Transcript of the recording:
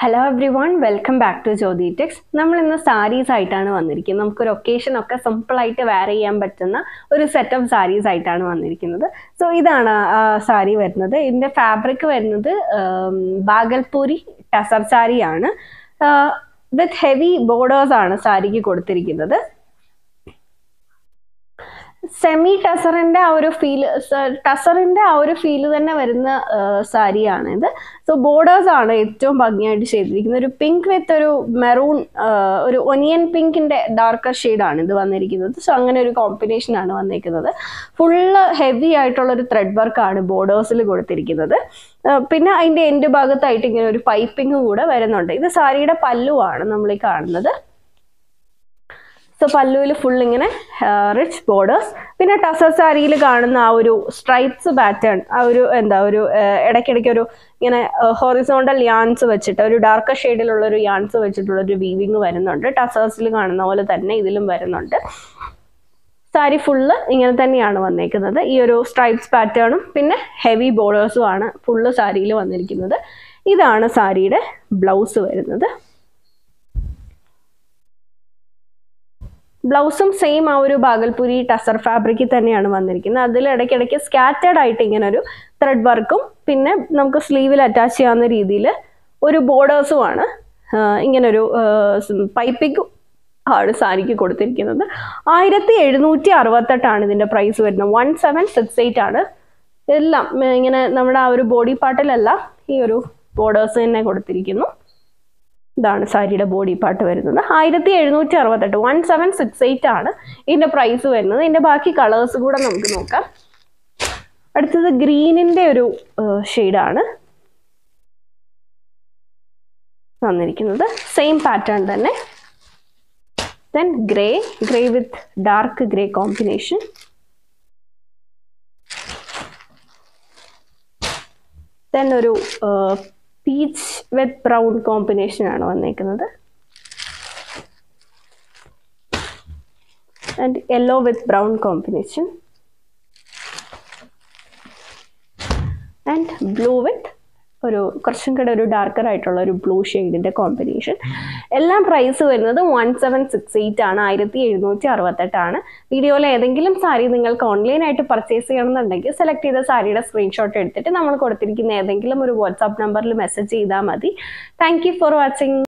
Hello everyone welcome back to Jyothi Tex നമ്മൾ ഇന്ന് സാരീസ് ആയിട്ടാണ് വന്നിരിക്കുന്നത്. നമുക്കൊരു ഒക്കേഷൻ ഒക്കെ സിമ്പിൾ ആയിട്ട് വെയർ ചെയ്യാൻ പറ്റുന്ന ഒരു സെറ്റ് ഓഫ് സാരീസ് ആയിട്ടാണ് വന്നിരിക്കുന്നത്. സോ ഇതാണ് സാരി വരുന്നത്. ഇതിന്റെ ഫാബ്രിക് വരുന്നത് ബാഗൽപൂരി ടസർ സാരിയാണ് വിത്ത് ഹെവി ബോർഡേഴ്സ് ആണ് സാരിക്ക് കൊടുത്തിരിക്കുന്നത്. സെമി ടസറിന്റെ ആ ഒരു ഫീൽ ടസറിന്റെ ആ ഒരു ഫീൽ തന്നെ വരുന്ന സാരിയാണ് ഇത് സോ ബോർഡേഴ്സ് ആണ് ഏറ്റവും ഭംഗിയായിട്ട് ചെയ്തിരിക്കുന്നത്. ഒരു പിങ്ക് വിത്ത് ഒരു മെറൂൺ ഒരു ഒനിയൻ പിങ്കിന്റെ ഡാർക്കർ ആണ് ഇത് വന്നിരിക്കുന്നത്. സോ അങ്ങനെ ഒരു കോമ്പിനേഷൻ ആണ് വന്നിരിക്കുന്നത്. ഫുള്ള് ഹെവി ആയിട്ടുള്ള ഒരു ത്രെഡ് വർക്കാണ് ബോർഡേഴ്സിൽ കൊടുത്തിരിക്കുന്നത്. പിന്നെ അതിന്റെ എൻഡ് ഭാഗത്തായിട്ട് ഇങ്ങനെ ഒരു പൈപ്പിംഗ് കൂടെ വരുന്നുണ്ട്. ഇത് സാരിയുടെ പല്ലുവാണ് നമ്മൾ ഈ കാണുന്നത്. സോ പല്ലുവിൽ ഫുൾ ഇങ്ങനെ റിച്ച് ബോർഡേഴ്സ് പിന്നെ ടസർ സാരിയിൽ കാണുന്ന ആ ഒരു സ്ട്രൈപ്സ് പാറ്റേൺ ആ ഒരു എന്താ ഒരു ഇടയ്ക്കിടയ്ക്ക് ഒരു ഇങ്ങനെ ഹൊറിസോണ്ടൽ യാൻസ് വെച്ചിട്ട് ഒരു ഡാർക്കർ ഷെയ്ഡിലുള്ള ഒരു യാൻസ് വെച്ചിട്ടുള്ള ഒരു വീവിങ് വരുന്നുണ്ട്. ടസേഴ്സിൽ കാണുന്ന പോലെ തന്നെ ഇതിലും വരുന്നുണ്ട്. സാരി ഫുള്ള് ഇങ്ങനെ തന്നെയാണ് വന്നേക്കുന്നത്. ഈ ഒരു സ്ട്രൈപ്സ് പാറ്റേണും പിന്നെ ഹെവി ബോർഡേഴ്സും ആണ് ഫുള്ള് സാരിയിൽ വന്നിരിക്കുന്നത്. ഇതാണ് സാരിയുടെ ബ്ലൗസ് വരുന്നത്. ബ്ലൗസും സെയിം ആ ഒരു ബാഗൽപുരി ടസർ ഫാബ്രിക്കിൽ തന്നെയാണ് വന്നിരിക്കുന്നത്. അതിൽ ഇടയ്ക്കിടയ്ക്ക് സ്കാറ്റേഡ് ആയിട്ട് ഇങ്ങനെ ഒരു ത്രെഡ് വർക്കും പിന്നെ നമുക്ക് സ്ലീവിൽ അറ്റാച്ച് ചെയ്യാവുന്ന രീതിയിൽ ഒരു ബോർഡേഴ്സുമാണ് ഇങ്ങനൊരു പൈപ്പിംഗ് ആണ് സാരിക്ക് കൊടുത്തിരിക്കുന്നത്. ആയിരത്തി എഴുന്നൂറ്റി അറുപത്തെട്ടാണ് ഇതിന്റെ പ്രൈസ് വരുന്നത്. വൺ സെവൻ സിക്സ് എയ്റ്റ് ആണ്. എല്ലാം ഇങ്ങനെ നമ്മുടെ ആ ഒരു ബോഡി പാർട്ടിലെല്ലാം ഈ ഒരു ബോർഡേഴ്സ് തന്നെ കൊടുത്തിരിക്കുന്നു. ഇതാണ് സാരിയുടെ ബോഡി പാർട്ട് വരുന്നത്. ആയിരത്തി എഴുന്നൂറ്റി അറുപത്തെട്ട് വൺ സെവൻ സിക്സ് എയ്റ്റ് ആണ് ഇതിന്റെ പ്രൈസ് വരുന്നത്. ഇതിന്റെ ബാക്കി കളേഴ്സ് കൂടെ നമുക്ക് നോക്കാം. അടുത്തത് ഗ്രീനിന്റെ ഒരു ഷെയ്ഡാണ് വന്നിരിക്കുന്നത്. സെയിം പാറ്റേൺ തന്നെ. Then grey grey with dark grey combination then ഒരു പീച്ച് വിത്ത് ബ്രൗൺ കോമ്പിനേഷൻ ആണ് വന്നേക്കുന്നത്. And yellow with brown combination and blue with ഒരു കുറച്ചും കൂടെ ഒരു ഡാർക്കർ ആയിട്ടുള്ള ഒരു ബ്ലൂ ഷെയ്ഡിന്റെ കോമ്പിനേഷൻ എല്ലാം പ്രൈസ് വരുന്നത് വൺ സെവൻ സിക്സ് എയ്റ്റ് ആണ്. ആയിരത്തി എഴുന്നൂറ്റി അറുപത്തെട്ടാണ് വീഡിയോയിൽ ഏതെങ്കിലും സാരി നിങ്ങൾക്ക് ഓൺലൈൻ ആയിട്ട് പർച്ചേസ് ചെയ്യണമെന്നുണ്ടെങ്കിൽ സെലക്ട് ചെയ്ത സാരിയുടെ സ്ക്രീൻഷോട്ട് എടുത്തിട്ട് നമ്മൾ കൊടുത്തിരിക്കുന്ന ഏതെങ്കിലും ഒരു വാട്സാപ്പ് നമ്പറിൽ മെസ്സേജ് ചെയ്താൽ മതി. Thank for watching